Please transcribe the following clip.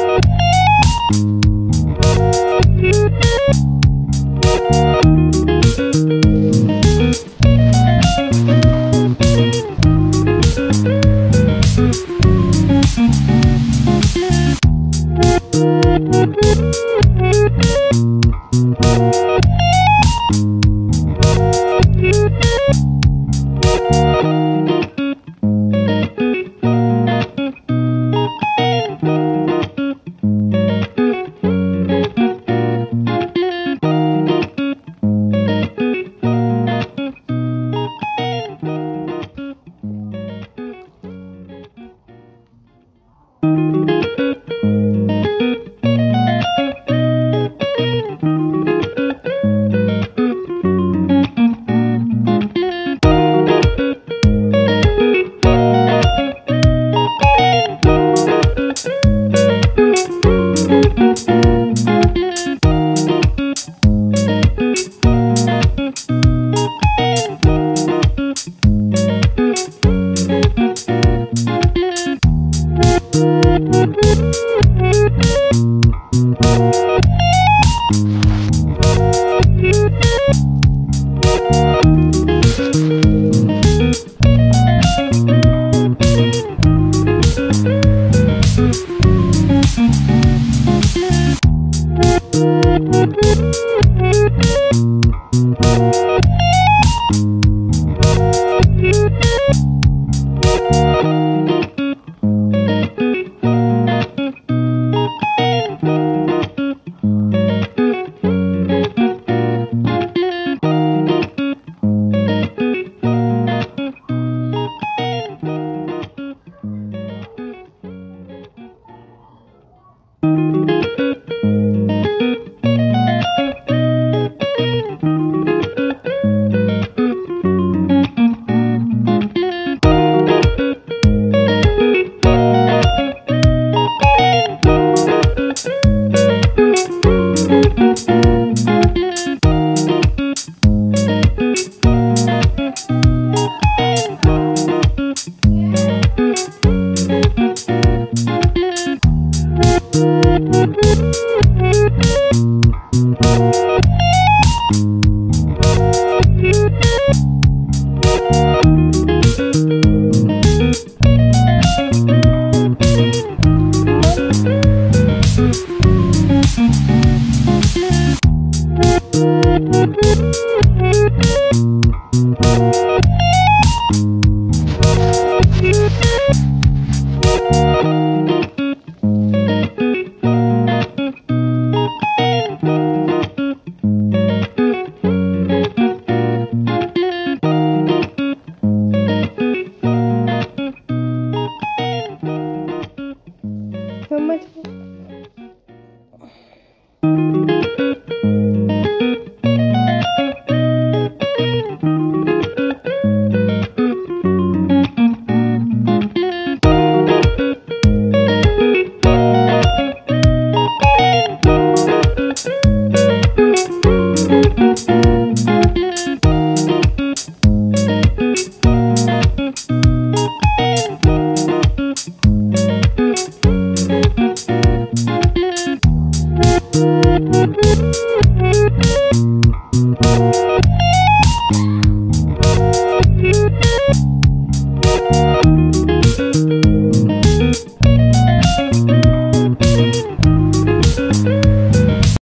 you Thank.